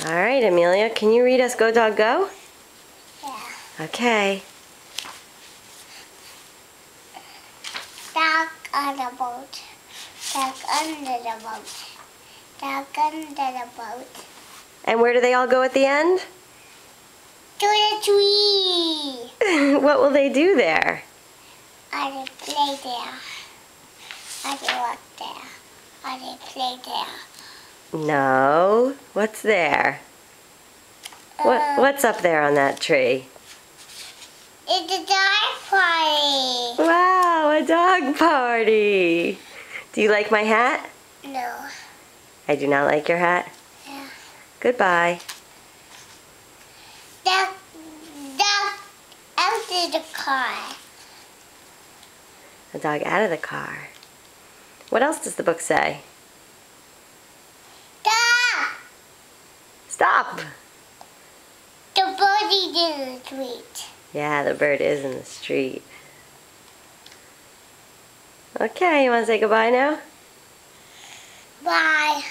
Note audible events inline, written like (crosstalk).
All right, Amelia, can you read us Go Dog Go? Yeah. Okay. Dog on the boat. Dog under the boat. Dog under the boat. And where do they all go at the end? To the tree. (laughs) what will they do there? I did play there. I did walk there. I did play there. No. What's there? What Uh, What's up there on that tree? It's a dog party. Wow, a dog party. Do you like my hat? No. I do not like your hat. Yeah. Goodbye. Dog, dog out of the car. A dog out of the car. What else does the book say? Dog! Stop! The birdie in the street. Yeah, the bird is in the street. Okay, you want to say goodbye now? Bye.